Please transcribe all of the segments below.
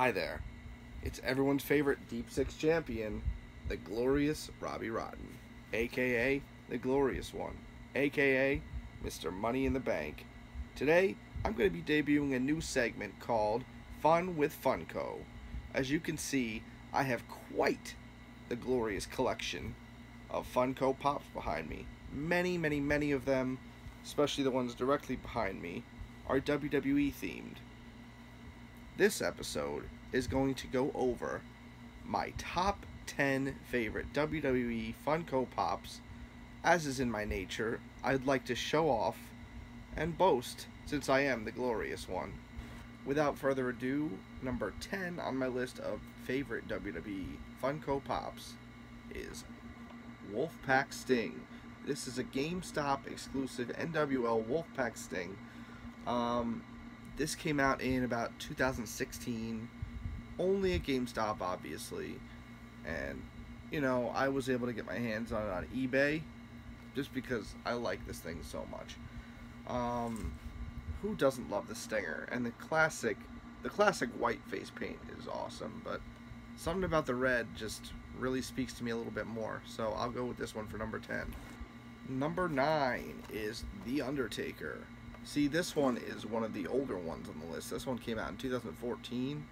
Hi there. It's everyone's favorite Deep Six champion, the glorious Robbie Rotten, aka the Glorious One, aka Mr. Money in the Bank. Today, I'm going to be debuting a new segment called Fun with Funko. As you can see, I have quite the glorious collection of Funko Pops behind me. Many, many, many of them, especially the ones directly behind me, are WWE themed. This episode is going to go over my top 10 favorite WWE Funko Pops. As is in my nature, I'd like to show off and boast since I am the glorious one. Without further ado, number 10 on my list of favorite WWE Funko Pops is Wolfpack Sting. This is a GameStop exclusive NWO Wolfpack Sting. Um, this came out in about 2016. Only at GameStop, obviously. And, you know, I was able to get my hands on it on eBay just because I like this thing so much. Um, who doesn't love the Stinger? And the classic, the classic white face paint is awesome, but something about the red just really speaks to me a little bit more. So I'll go with this one for number 10. Number 9 is The Undertaker. See, this one is one of the older ones on the list. This one came out in 2014.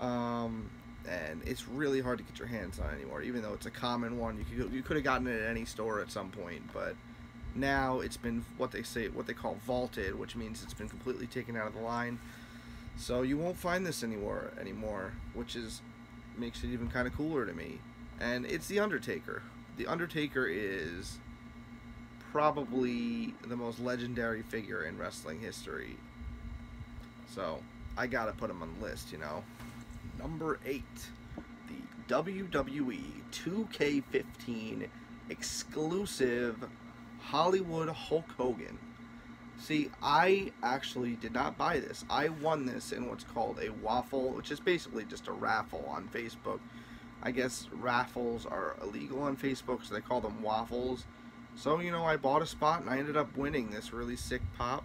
Um, and it's really hard to get your hands on anymore, even though it's a common one. You could you could have gotten it at any store at some point, but now it's been what they say what they call vaulted, which means it's been completely taken out of the line. So you won't find this anymore anymore, which is makes it even kind of cooler to me. And it's the Undertaker. The Undertaker is probably the most legendary figure in wrestling history. So I gotta put him on the list, you know. Number eight, the WWE 2K15 exclusive Hollywood Hulk Hogan. See, I actually did not buy this. I won this in what's called a waffle, which is basically just a raffle on Facebook. I guess raffles are illegal on Facebook, so they call them waffles. So, you know, I bought a spot and I ended up winning this really sick pop.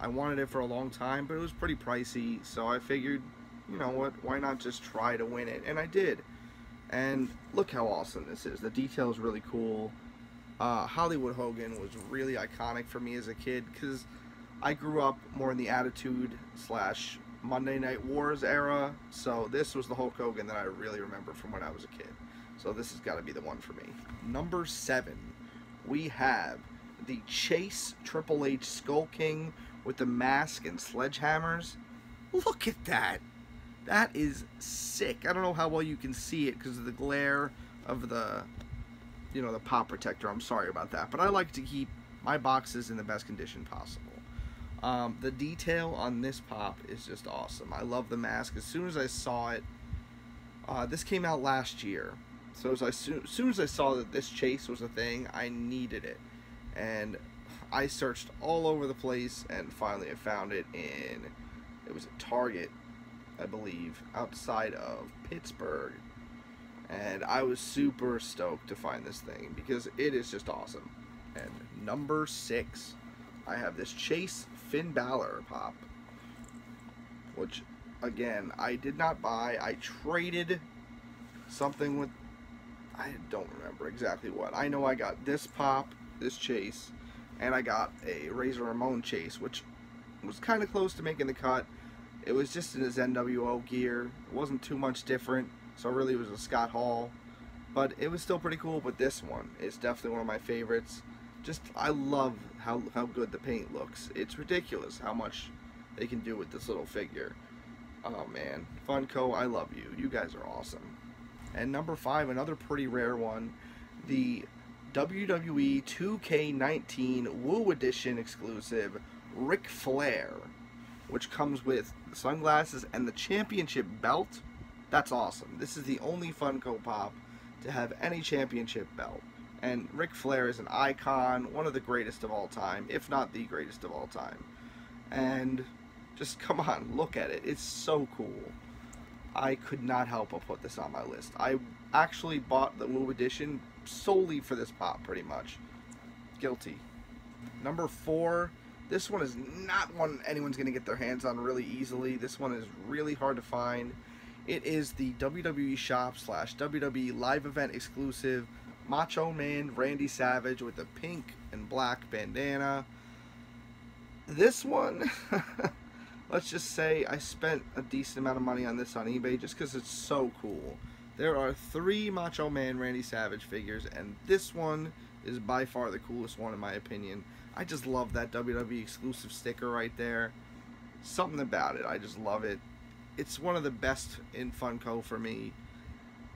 I wanted it for a long time, but it was pretty pricey, so I figured, you know what, why not just try to win it? And I did. And look how awesome this is. The detail is really cool. Uh, Hollywood Hogan was really iconic for me as a kid because I grew up more in the Attitude slash Monday Night Wars era. So this was the Hulk Hogan that I really remember from when I was a kid. So this has got to be the one for me. Number seven, we have the Chase Triple H Skull King with the mask and sledgehammers. Look at that. That is sick. I don't know how well you can see it because of the glare of the, you know, the pop protector. I'm sorry about that. But I like to keep my boxes in the best condition possible. Um, the detail on this pop is just awesome. I love the mask. As soon as I saw it, uh, this came out last year. So as, I, as soon as I saw that this chase was a thing, I needed it. And I searched all over the place and finally I found it in, it was a Target, I believe, outside of Pittsburgh. And I was super stoked to find this thing because it is just awesome. And number six, I have this Chase Finn Balor pop, which again, I did not buy. I traded something with, I don't remember exactly what. I know I got this pop, this Chase, and I got a Razor Ramon chase, which was kind of close to making the cut. It was just in his NWO gear. It wasn't too much different, so really it was a Scott Hall. But it was still pretty cool, but this one is definitely one of my favorites. Just, I love how, how good the paint looks. It's ridiculous how much they can do with this little figure. Oh man, Funko, I love you. You guys are awesome. And number five, another pretty rare one, the WWE 2K19 Woo Edition exclusive Ric Flair, which comes with sunglasses and the championship belt. That's awesome. This is the only Funko Pop to have any championship belt. And Ric Flair is an icon, one of the greatest of all time, if not the greatest of all time. And just come on, look at it. It's so cool. I could not help but put this on my list. I actually bought the Woo Edition solely for this pop, pretty much. Guilty. Number four, this one is not one anyone's going to get their hands on really easily. This one is really hard to find. It is the WWE Shop slash WWE Live Event exclusive Macho Man Randy Savage with the pink and black bandana. This one, let's just say I spent a decent amount of money on this on eBay just because it's so cool. There are three Macho Man Randy Savage figures, and this one is by far the coolest one in my opinion. I just love that WWE exclusive sticker right there. Something about it, I just love it. It's one of the best in Funko for me,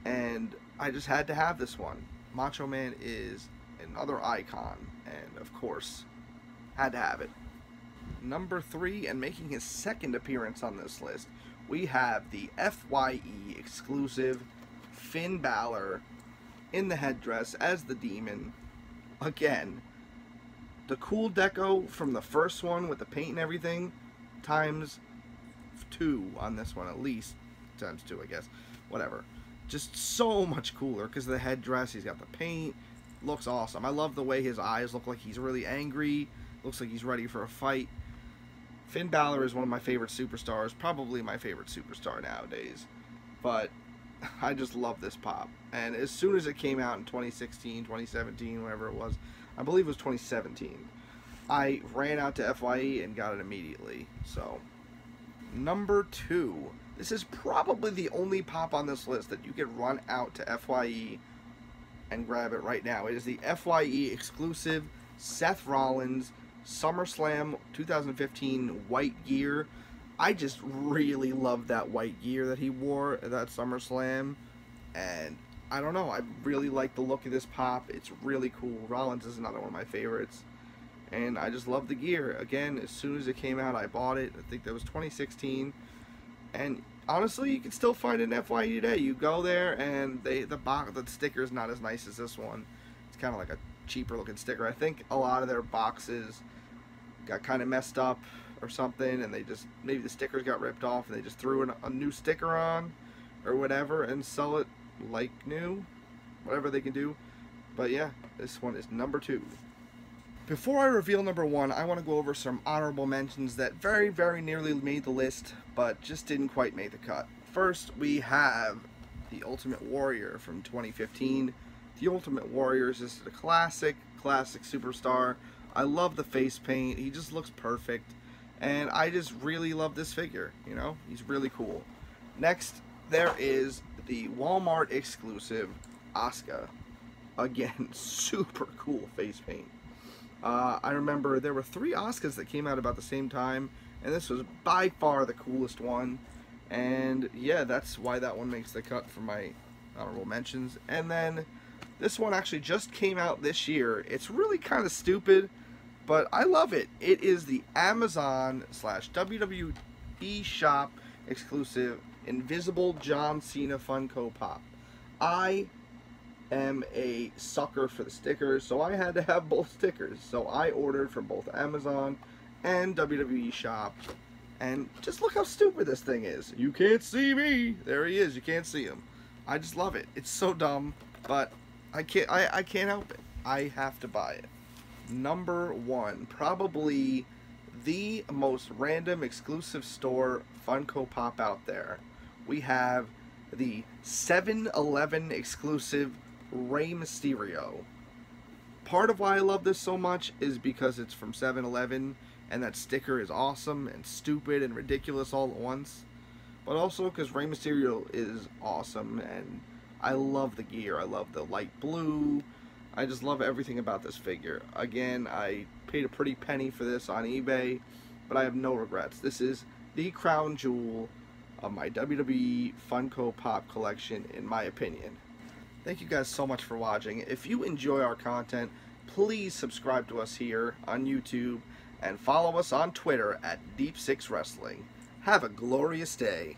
and I just had to have this one. Macho Man is another icon, and of course, had to have it. Number three, and making his second appearance on this list, we have the FYE exclusive Finn Balor in the headdress as the demon. Again, the cool deco from the first one with the paint and everything, times two on this one at least. Times two, I guess. Whatever. Just so much cooler because the headdress. He's got the paint. Looks awesome. I love the way his eyes look like he's really angry. Looks like he's ready for a fight. Finn Balor is one of my favorite superstars. Probably my favorite superstar nowadays. But I just love this pop. And as soon as it came out in 2016, 2017, whatever it was, I believe it was 2017, I ran out to FYE and got it immediately. So, number two. This is probably the only pop on this list that you can run out to FYE and grab it right now. It is the FYE exclusive Seth Rollins SummerSlam 2015 white gear. I just really love that white gear that he wore at that SummerSlam. And I don't know, I really like the look of this pop. It's really cool. Rollins is another one of my favorites. And I just love the gear. Again, as soon as it came out, I bought it. I think that was 2016. And honestly, you can still find it in FYE today. You go there, and they the box, the sticker is not as nice as this one. It's kind of like a cheaper looking sticker. I think a lot of their boxes got kind of messed up or something and they just maybe the stickers got ripped off and they just threw an, a new sticker on or whatever and sell it like new whatever they can do. But yeah this one is number two. Before I reveal number one I want to go over some honorable mentions that very very nearly made the list but just didn't quite make the cut. First we have the Ultimate Warrior from 2015 the Ultimate Warrior is just a classic classic superstar I love the face paint he just looks perfect and I just really love this figure, you know? He's really cool. Next, there is the Walmart exclusive Asuka. Again, super cool face paint. Uh, I remember there were three Asukas that came out about the same time, and this was by far the coolest one. And yeah, that's why that one makes the cut for my honorable mentions. And then this one actually just came out this year. It's really kind of stupid but I love it. It is the Amazon slash WWE shop exclusive Invisible John Cena Funko Pop. I am a sucker for the stickers, so I had to have both stickers. So I ordered from both Amazon and WWE shop. And just look how stupid this thing is. You can't see me. There he is. You can't see him. I just love it. It's so dumb, but I can't I, I can't help it. I have to buy it number one, probably the most random exclusive store Funko Pop out there. We have the 7-Eleven exclusive Rey Mysterio. Part of why I love this so much is because it's from 7-Eleven and that sticker is awesome and stupid and ridiculous all at once. But also because Rey Mysterio is awesome and I love the gear. I love the light blue, I just love everything about this figure. Again, I paid a pretty penny for this on eBay, but I have no regrets. This is the crown jewel of my WWE Funko Pop collection, in my opinion. Thank you guys so much for watching. If you enjoy our content, please subscribe to us here on YouTube and follow us on Twitter at Deep Six Wrestling. Have a glorious day.